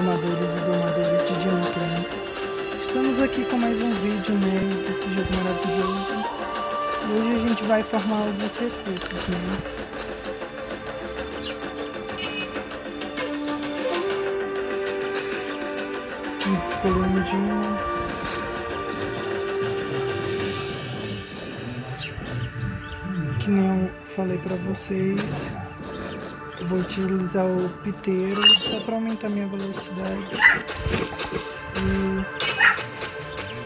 domadores e domadoras de diamantes. Estamos aqui com mais um vídeo né, desse jogo maravilhoso. E hoje a gente vai formar alguns recursos, né? Dia. Que nem eu falei pra vocês. Vou utilizar o piteiro só para aumentar minha velocidade. E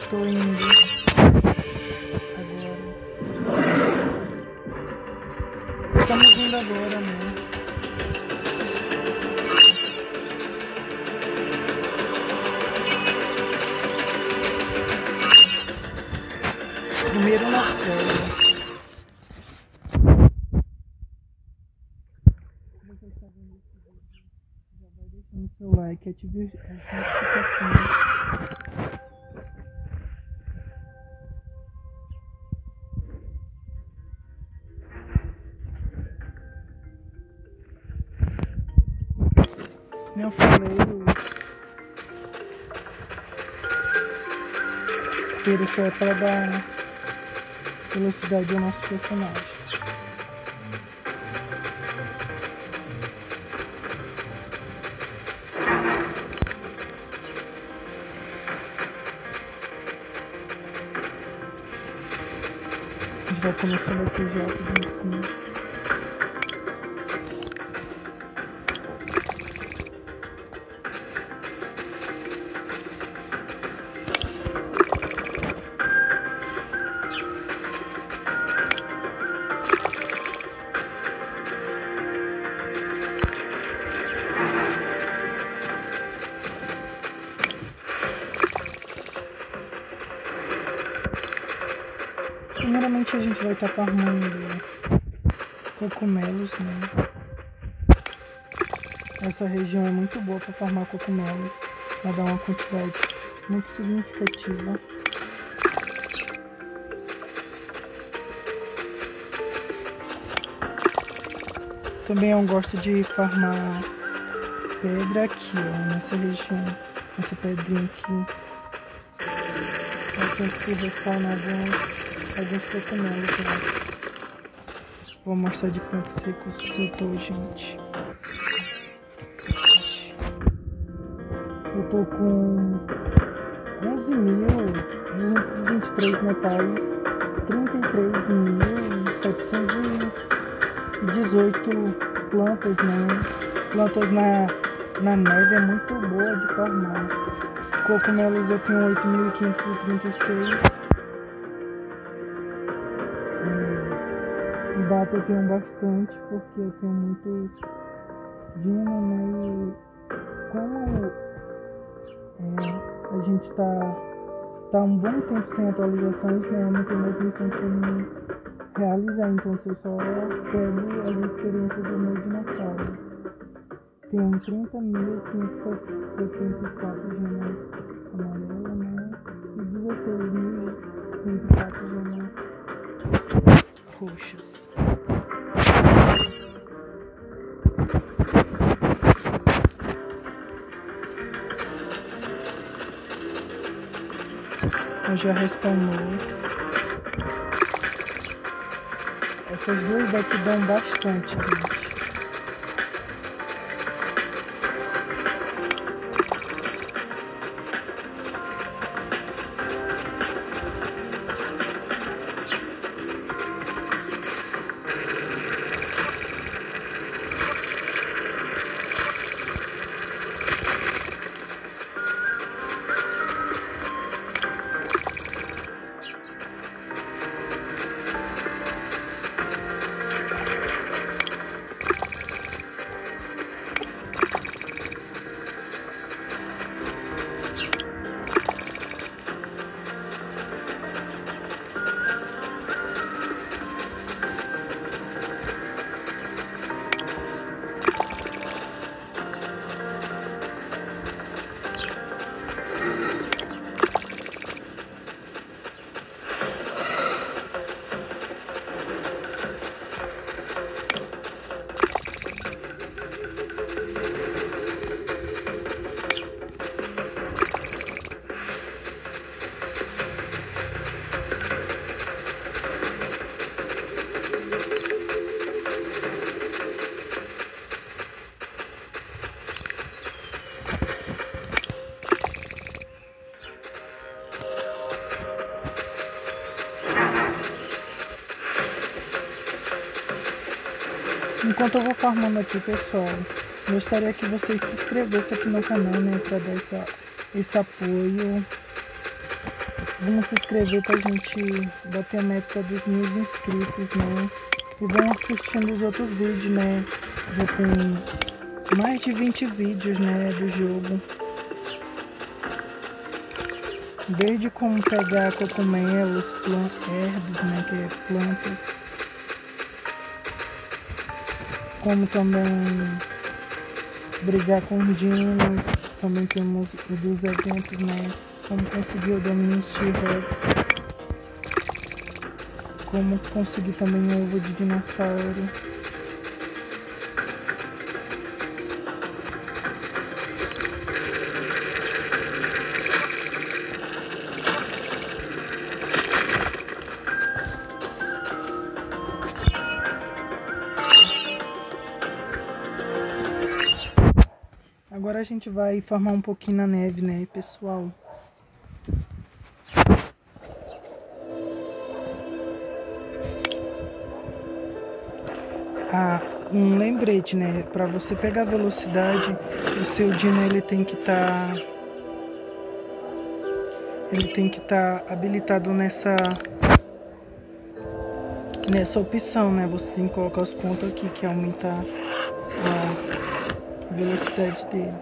tô indo agora. Estamos indo agora, né? Primeiro na selva. você está vendo esse vídeo, já vai deixando seu like, ative as notificações. Eu falei, isso é para dar velocidade ao nosso personagem. Já começando aqui já junto comigo. Cogumelos, né? Essa região é muito boa para farmar cogumelos, para dar uma quantidade muito significativa. Também eu gosto de farmar pedra aqui, ó, nessa região, essa pedrinha aqui. Eu tenho que respawnar algumas alguns cogumelos lá. Vou mostrar de quantos recursos eu tô, gente. Eu tô com 11.223 metais, 33.718 plantas, né? Plantas na, na neve é muito boa de formar. Cogumelos eu tenho 8.536. Eu tenho bastante porque eu tenho muitos Dino, né? E como é, a gente tá, tá um bom tempo sem atualizações, né? Eu não tenho mais missões pra mim realizar, então eu só pego as experiências do meu dinossauro. Tenho 30.564 gemas amarelas, né? E 16.104 gemas roxas. Já respawnou. Essas duas daqui dão bastante, gente. Enquanto eu vou formando aqui, pessoal, gostaria que vocês se inscrevessem aqui no canal, né? Pra dar essa, esse apoio. Vamos se inscrever pra gente bater a meta dos mil inscritos, né? E vão assistindo os outros vídeos, né? Já tem mais de 20 vídeos, né? Do jogo. Desde como pegar cogumelos, ervas, né? Que é plantas como também brigar com os dinos, também temos os dos eventos, né? Como conseguir o domínio T-Rex, como conseguir também o ovo de dinossauro. Agora a gente vai formar um pouquinho na neve, né, pessoal? Ah, um lembrete, né? Para você pegar velocidade, o seu dino ele tem que estar tá... ele tem que estar tá habilitado nessa nessa opção, né? Você tem que colocar os pontos aqui que aumentar a velocidade dele.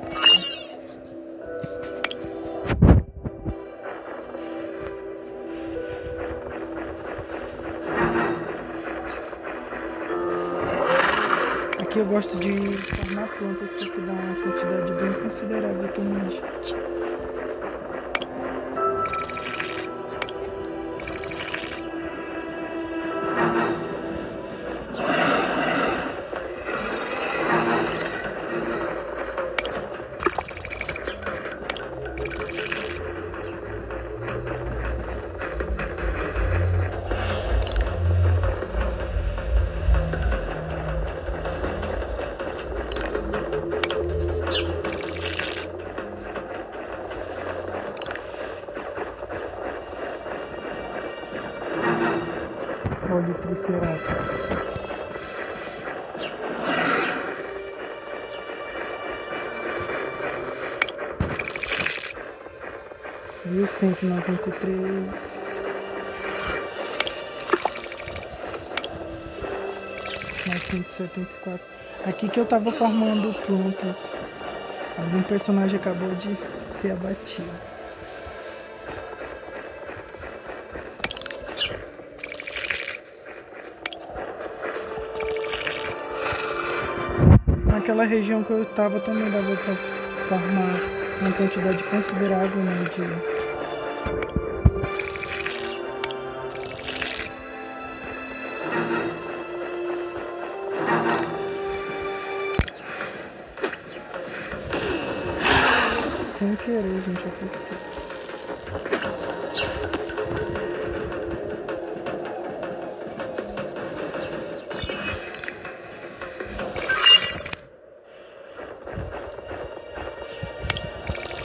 Aqui eu gosto de formar plantas porque dá uma quantidade bem considerável também. de Mil cento e noventa e três. cento e setenta e quatro. Aqui que eu tava formando plantas. Algum personagem acabou de ser abatido. naquela região que eu estava também dava para formar uma quantidade considerável né, de sem querer, gente,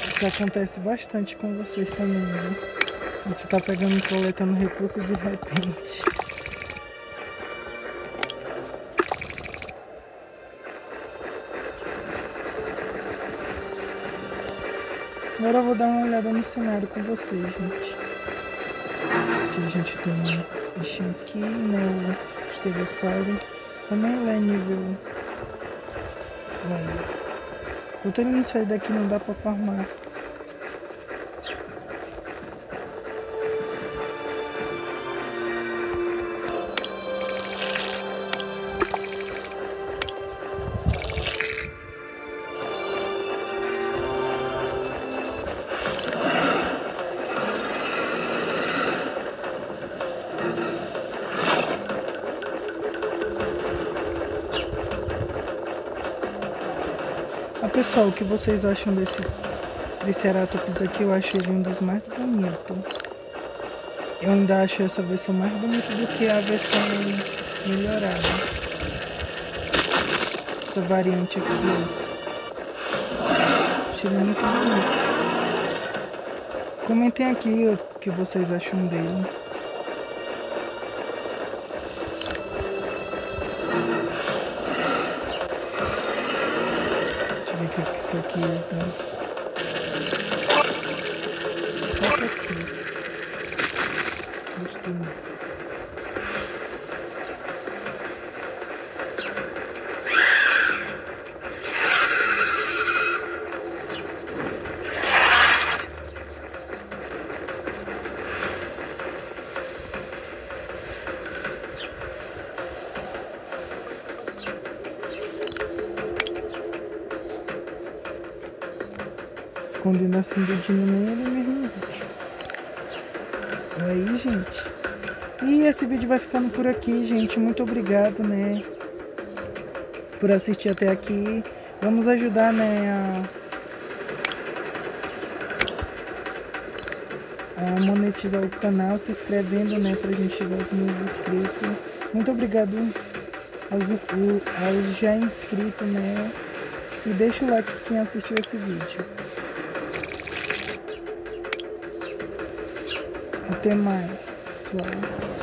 Isso acontece bastante com vocês também, né? Você tá pegando coletando recursos de repente. Agora eu vou dar uma olhada no cenário com vocês, gente. Aqui a gente tem esse bichinho aqui, né? O estegossauro. Também ele é nível... Vai. Enquanto ele não sair daqui não dá pra farmar. Pessoal, o que vocês acham desse Triceratops aqui? Eu acho ele um dos mais bonitos. Eu ainda acho essa versão mais bonita do que a versão melhorada. Essa variante aqui. Achei muito bonito. Comentem aqui o que vocês acham dele. Isso aqui, né? Pra aqui. Gostei. Escondendo assim dedinho nele mesmo. Aí, gente. E esse vídeo vai ficando por aqui, gente. Muito obrigado, né? Por assistir até aqui. Vamos ajudar, né? A, a monetizar o canal, se inscrevendo, né? Pra gente chegar aos mil inscritos. Muito obrigado aos, aos já inscritos, né? E deixa o like quem assistiu esse vídeo. Até mais, pessoal.